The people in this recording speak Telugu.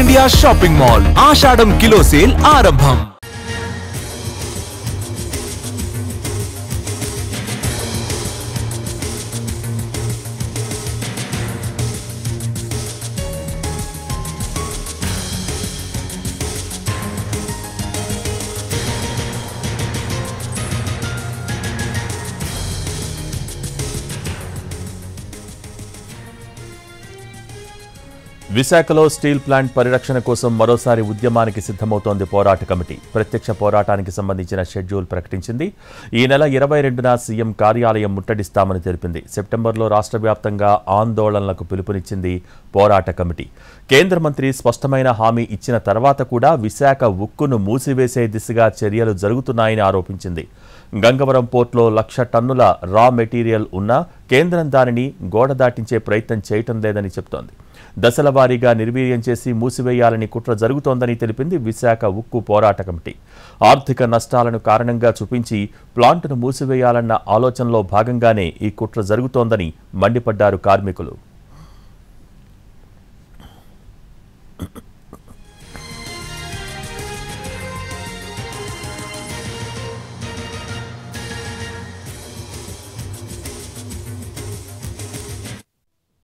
India shopping mall Ashadha kilo sale आरंभम విశాఖలో స్టీల్ ప్లాంట్ పరిరక్షణ కోసం మరోసారి ఉద్యమానికి సిద్ధమవుతోంది పోరాట కమిటీ. ప్రత్యక్ష పోరాటానికి సంబంధించిన షెడ్యూల్ ప్రకటించింది. ఈ నెల ఇరవై రెండున సీఎం కార్యాలయం ముట్టడిస్తామని తెలిపింది. సెప్టెంబర్లో రాష్ట్ర వ్యాప్తంగా ఆందోళనలకు పిలుపునిచ్చింది పోరాట కమిటీ. కేంద్ర మంత్రి స్పష్టమైన హామీ ఇచ్చిన తర్వాత కూడా విశాఖ ఉక్కును మూసివేసే దిశగా చర్యలు జరుగుతున్నాయని ఆరోపించింది. గంగవరం పోర్టులో లక్ష టన్నుల రా మెటీరియల్ ఉన్నా కేంద్రం దానిని గోడ దాటించే ప్రయత్నం చేయటం లేదని చెబుతోంది. దశల వారీగా నిర్వీర్యం చేసి మూసివేయాలని కుట్ర జరుగుతోందని తెలిపింది విశాఖ ఉక్కు పోరాట కమిటీ. ఆర్థిక నష్టాలను కారణంగా చూపించి ప్లాంటును మూసివేయాలన్న ఆలోచనలో భాగంగానే ఈ కుట్ర జరుగుతోందని మండిపడ్డారు కార్మికులు.